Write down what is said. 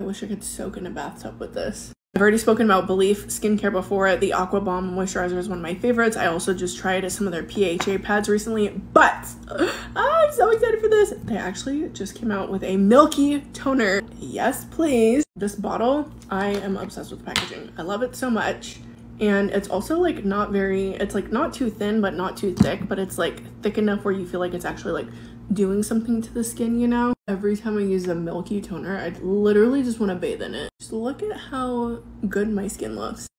I wish I could soak in a bathtub with this. I've already spoken about belif skincare before. The Aqua Bomb moisturizer is one of my favorites. I also just tried some of their PHA pads recently, but I'm so excited for this. They actually just came out with a milky toner. Yes, please. This bottle, I am obsessed with packaging. I love it so much. And it's also like not very, it's like not too thin, but not too thick, but it's like thick enough where you feel like it's actually like doing something to the skin, you know? Every time I use a milky toner, I literally just want to bathe in it. Just look at how good my skin looks.